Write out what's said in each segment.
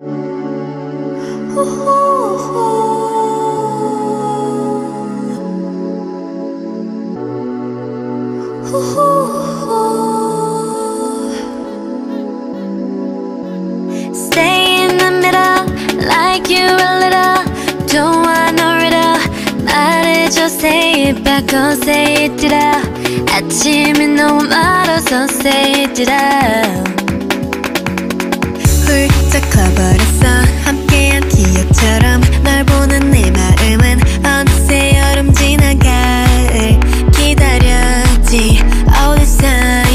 Stay in the middle, like you a little. Don't want no riddle, marriage or say it back. Or say it ditto 아침에 너무 멀어서 say it ditto 훌쩍 커버렸어 함께한 기억처럼 널 보는 내 마음은 어느새 여름 지나갈 기다렸지 All this time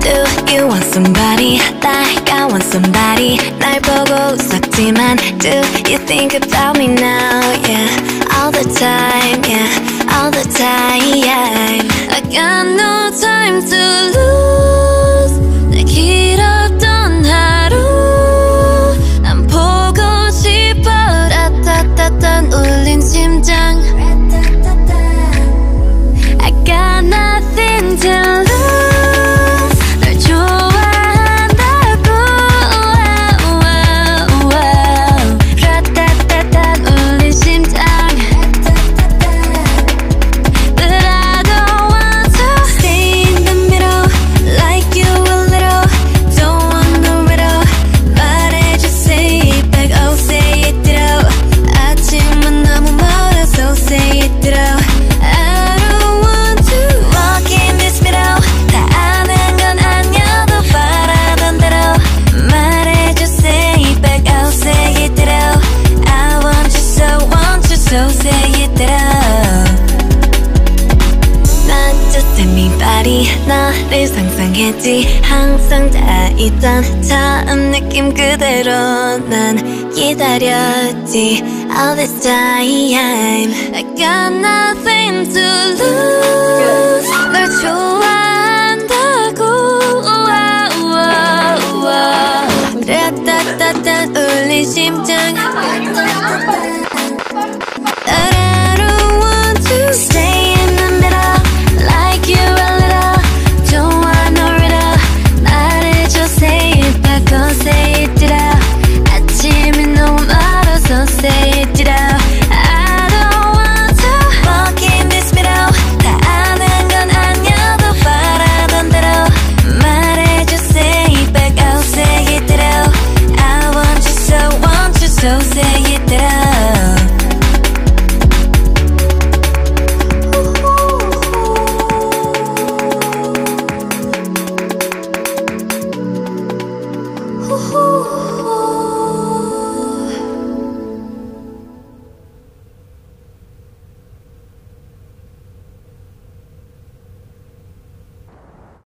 Do you want somebody like I want somebody 날 보고 웃었지만 Do you think about me now yeah All the time yeah All the time I got no time to lose Anybody 너를 상상했지. 항상 다 있던 처음 느낌 그대로 난 기다렸지. All this time I got nothing to lose. 널 좋아한다고. 라따따따 울린 심장 say it out 아침이 너무 멀어서 say it out I don't want to walk in this 다 아는 건 아니어도 back say it I want you so want you so say it out Ooh.